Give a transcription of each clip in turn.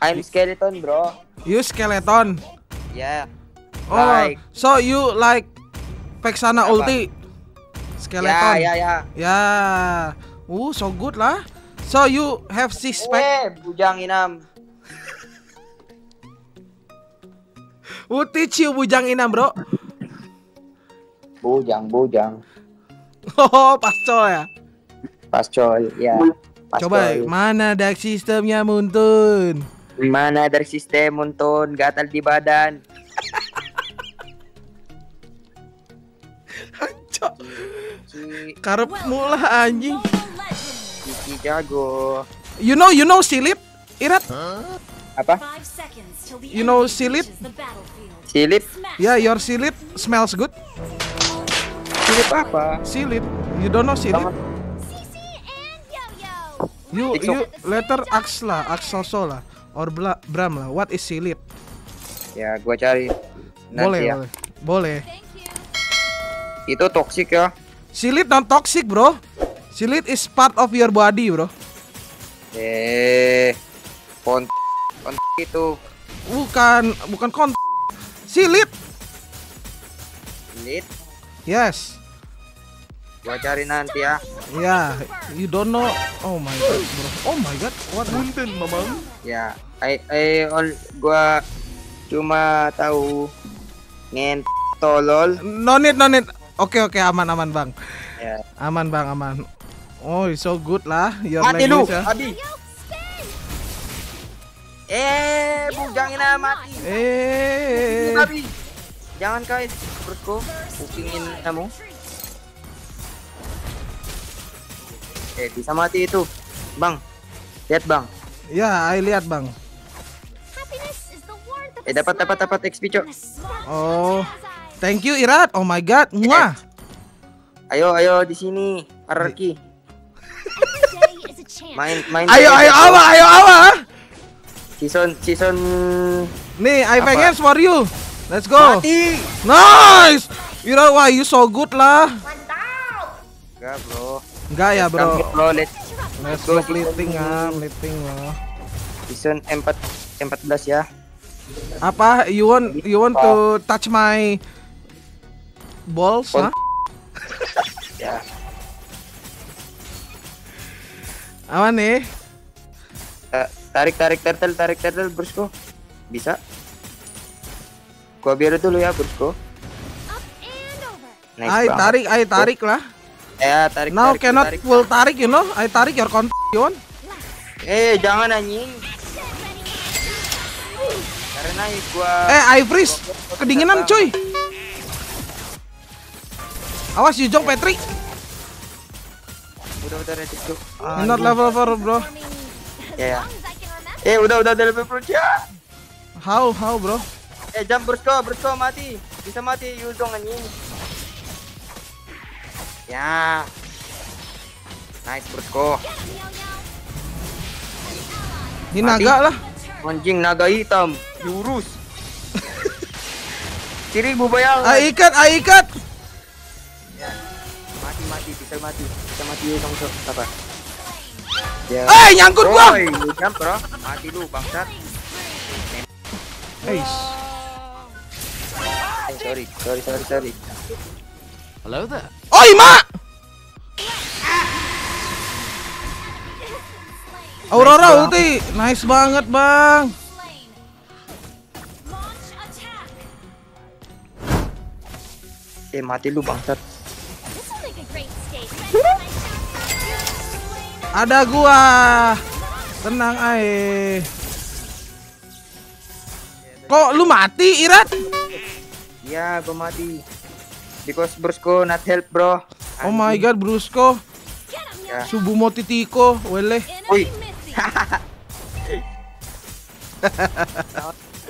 I'm skeleton, bro. You skeleton. Yeah. Oh, Like. so you like Vexana Apa? ulti? Ya, Skeleton. ya, ya. Ya. Uh, so good lah. So you have six pack. Eh, bujang inam. Teach you bujang inam, bro. Bujang, bujang. Oh, pasco ya. Pascol, ya. Pascol. Coba mana dark sistemnya Muntun? Mana dari sistem Muntun, gatal di badan. Hancur. Cici, Karepmu lah anjing. Cici jago. You know, you know silip? Irat, Apa? You know silip? Silip? ya your silip smells good. Silip apa? Silip. You don't know silip? You you letter X lah, X Soso lah, or Bla, Bram lah. What is silip? Ya, gua cari. Nanti boleh, ya. boleh, boleh. Itu toxic ya. Silip non toxic bro. Silip is part of your body bro. Eh, pon pon itu Bukan, bukan kon. Silip. lit. Yes. Gua cari nanti ya. Ya, you don't know. Oh my god, bro. Oh my god, what? Munten, mamang. Ya, I, I all gua cuma tahu ngen tolol. No need, no need. Oke, oke, aman, aman bang. Ya. Aman bang, aman. Oh, so good lah. Your Mati lu, language ya. Abi. Eh, bujangin mati. Eh, Abi. Jangan guys, bosku. Kupingin kamu. Eh, bisa mati itu. Bang. Lihat, Bang. ya, I lihat bang. Eh, dapat dapat dapat XP, Cok. Oh, thank you Irat. Oh my god, muah. Ayo, ayo di sini. Hierarki. Main main Ayo, ayo, awa, ayo, awa. Season season Nih, I Apa? pengen for you. Let's go. mati. Nice. Ira, wah, you so good lah. Enggak, Bro. Enggak ya, bro. Come, bro. Let's Let's go flipping ah, flipping ah. season 4 14 ya. Apa? You want you want to touch my balls? Pon- Huh? Ya. Apa nih? Ta- tarik tarik turtle tarik turtle bosku. Bisa? Gua biar dulu ya, bosku. Nice banget. tarik, I tarik lah. Ya, tarik Now tarik, cannot tarik. full tarik, you know? I tarik your con? Eh, jangan anjing. Karena gua Eh, I freeze. Kedinginan, cuy. Awas Yujong Petri. udah udah ready tuh. Not level 4, bro. Ya, ya. Eh, udah udah udah level pro ya. How, how, bro? Eh, jam bosku, bosku mati. Bisa mati Yuzong anjing. Ya. Nice bosku. Ini Mati. naga lah. Anjing naga hitam, jurus. Seribu bayang. I ikat, I ikat. Ya. Mati mati bisa mati. Bisa mati Yuzong. Apa? Ya. Eh, nyangkut gua. Jump, bro. Mati lu bangsat. Hey, Eh, sorry, sorry, sorry, sorry. Oi, Mak! Aurora ulti, nice banget bang. Eh, mati lu bangsat. Ada gua. Tenang ae. Kok lu mati, Irat? Ya, gua mati. Because bosku not help, bro. Oh my god, Brusco. Ya. Subumo Titiko, wele. Uy.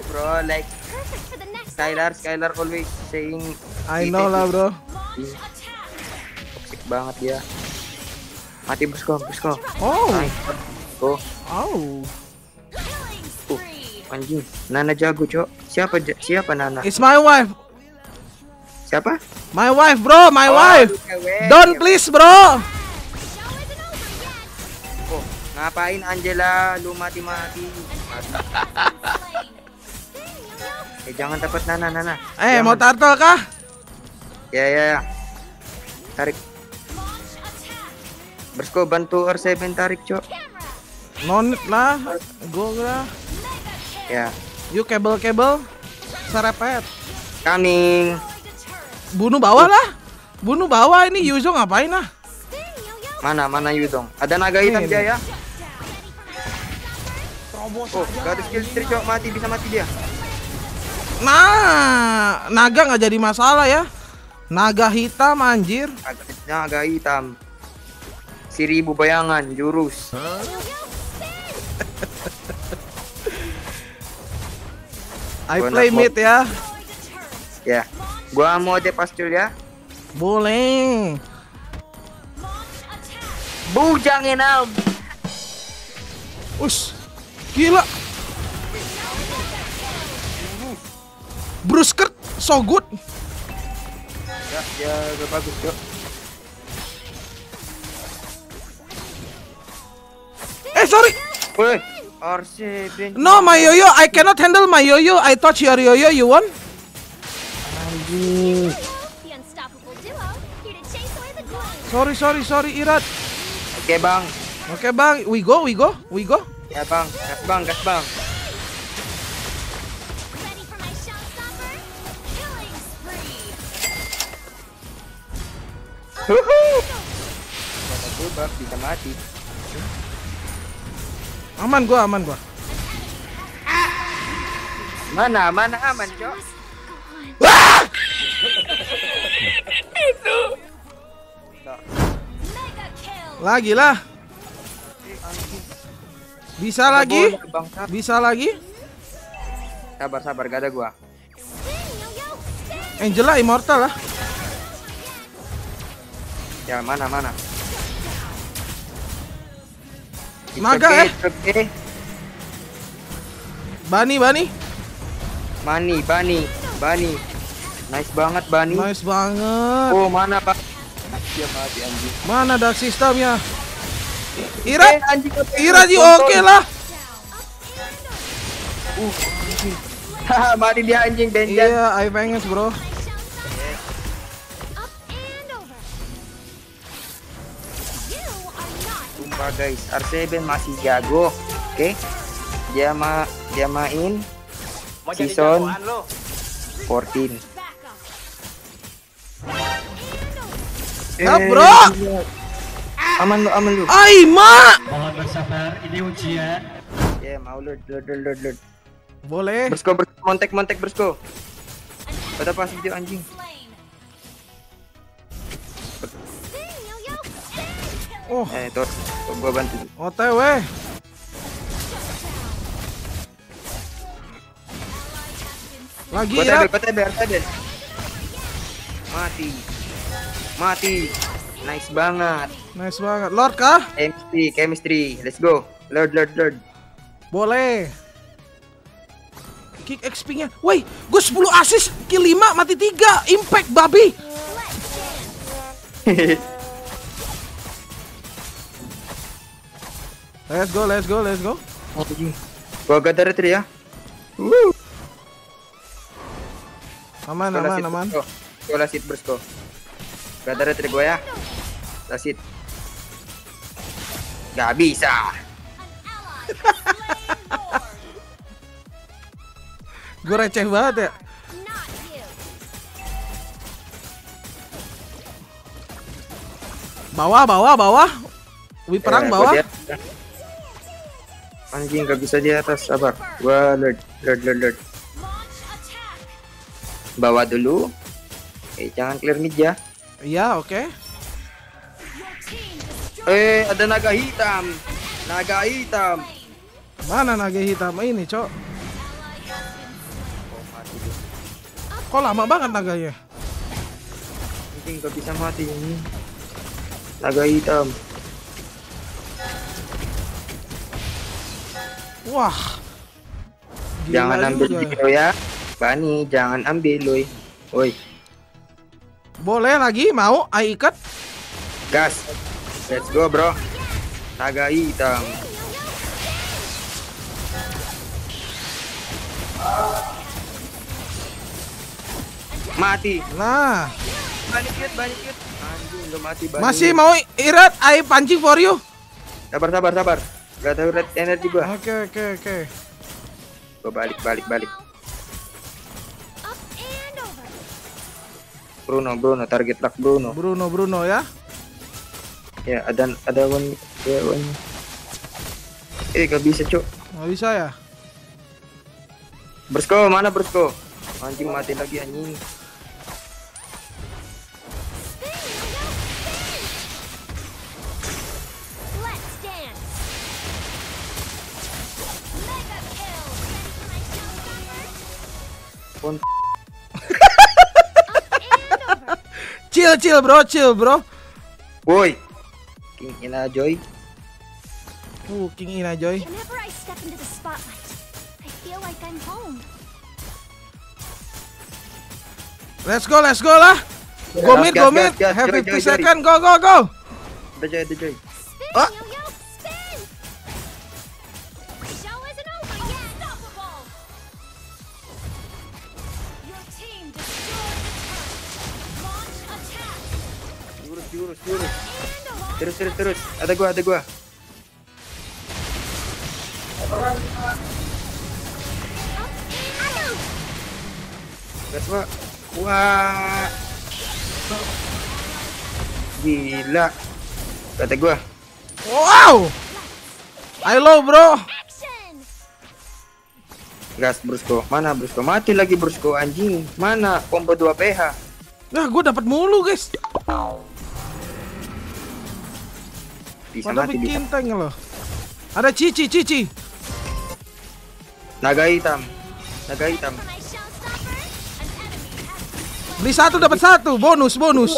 bro, like Skylar, Skylar always saying I know lah, bro. toxic banget dia. Mati bosku, bosku. Oh. Bro. oh. Anjing, Nana jago, Cok. Siapa siapa Nana? It's my wife. Siapa? My wife, bro. My Oh, wife. cewek. Don't please, bro. Oh, ngapain Angela? Lu mati-mati. Mati. eh, jangan dapat Nana, Nana. Eh, Jangan. mau turtle kah? Ya, ya, ya. Tarik. Bersko bantu R7 tarik, Cok. No need lah. Go lah. Ya. You kabel-kabel. Serepet. Coming. Bunuh bawah lah. Bunuh bawah ini Yuzo ngapain lah? Mana, mana Yudong? Ada naga hitam Ini, dia ya? Oh, gak ada skill tree, Cok. Mati, bisa mati dia. Nah, naga nggak jadi masalah ya. Naga hitam anjir. Naga, naga hitam. Seribu bayangan, jurus. I Gua play mid ya. Ya. Gua mau de pastul ya. Boleh. Bujang enam. Us. Gila. Bruce Kurt so good. Ya, ya udah bagus, Cok. Sorry. Woi, R7. No my yoyo, I cannot handle my yoyo. I touch your yoyo. You? Anjing. Chase away the gloom. Sorry sorry sorry Irat. Oke, Bang. Oke bang, we go we go we go. Ya, Bang. Gas, Bang, gas, Bang. Huhu. Gubak bisa mati. Aman gua aman gua. Mana, mana aman, Cok? Lagi lah. Bisa lagi? Bisa lagi? Sabar, sabar, gak ada gua. Angela immortal lah. Ya, mana, mana? Okay, eh. okay. Bani Bani. Bani, Bani, Bani. Nice banget, Bani. Nice banget. Oh, mana, Pak? Mati, anjing. Mana dark system ya? Eh, Ira, anjing? Ira di oke lah. Uh, anjing. Mati dia anjing, Benjan. Iya, I pengen bro. Guys, R7 masih jago. Oke. Dia ma dia main season 14. back up. Help, Eh, bro. iya. Aman lu, aman lu. Ai, ma. Mohon bersabar, ini ujian. Ya, mau lord, lord, lord, lord, lord. Boleh. Bersko, bersko, montek, montek, bersko. Pada pas video anjing. Oh, Eh, Tor, gua bantu. OTW. Lagi Gua ya. gua tebel, R7. Mati. Mati. Nice banget. Nice banget. Lord kah? Chemistry, chemistry. Let's go. Lord, lord, lord. Boleh. Kick XP-nya. Woi, gue 10 assist, kill 5, mati 3. Impact babi. Let's go, let's go, let's go. Anjing. Gua gather retri ya. Woo. Aman, Gua aman, lasit, aman. Gua lasit bro. Gather retri gua ya. Lasit. Gak bisa. Gue receh banget ya. Bawah, bawah, bawah. Wi perang Eh, gua bawah. Anjing gak bisa di atas, sabar. Gua lord, lord. Launch attack. Bawa dulu. Eh, jangan clear mid ya. Iya, oke. Destroyed. Eh, ada naga hitam. Naga hitam. Mana naga hitam ini, Cok? Kok lama banget naganya? Anjing gak bisa mati ini. Naga hitam. Wah. Jangan Gila ambil juga. hero ya. Bani, jangan ambil loy. Woi, Boleh lagi mau ai ikat? gas. Let's go, bro. Naga hitam. Mati. Nah, balik yut. Anjing, mati balik. masih mau irat ai pancing for you. Sabar, sabar, sabar. Gak tahu red energi gua. Oke oke oke. Gua balik, balik, balik. Bruno, Bruno, target lock Bruno. Bruno Bruno ya. Ya, ada ada one, ya one. Eh, gak bisa, Cuk. Nggak bisa ya. Bersko, mana Bersko? Anjing mati lagi anjing. Over. Chill chill bro, chill bro. Woi. King Ina Joy. Uh, King Ina Joy. Let's go, let's go lah. Go mid, go gas, mid. gas. Have Joy, 50 Joy, Joy. second. Go, go, go. Ada Joy, ada Joy. A launch Terus, terus, terus. Ada gua, ada gua. Gas gua. Wah. Gila. Kata gua. Wow. Halo bro. Action! Gas Brusko. Mana Brusko? Mati lagi Brusko anjing. Mana combo 2 PH? Nah, gue dapat mulu guys. Bisa mati bisa. bikin tank loh. Ada Cici, Cici. Naga hitam. Naga hitam. Beli satu dapat satu, bonus, bonus.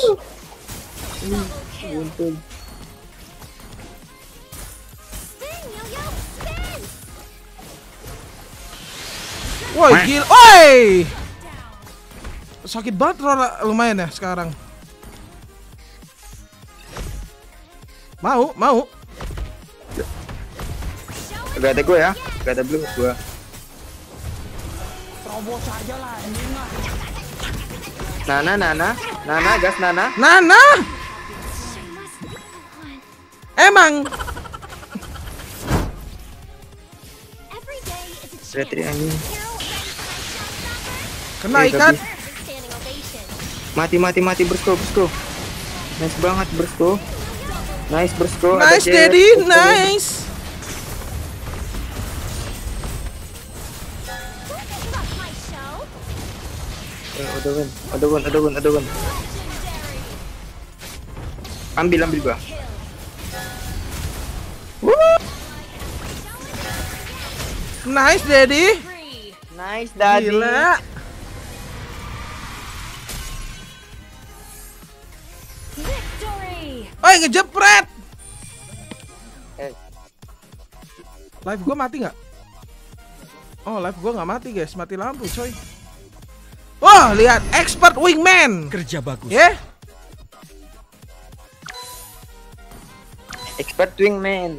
Untung. Woi, gil. Woi. Sakit banget Rora lumayan ya sekarang. Mau, mau. Gak ada gua ya. Gak ada belum gua. Nana, Nana, Nana, gas Nana. Nana. Emang. Retri anjing. Kena Eh, ikat. ovation. Mati, mati, mati Brusko, Brusko. Nice banget Brusko. Nice Brusko. Ada Nice, cewek. Daddy. Nice. Eh, Ada win, ada win, ada win, ada win. Ambil, ambil gua. Nice, Daddy. Nice, Gila. Oi, ngejepret. Eh, Live gua mati nggak? Oh, live gua nggak mati, guys. Mati lampu, coy. Wah, lihat expert wingman. Kerja bagus. Ya. expert wingman.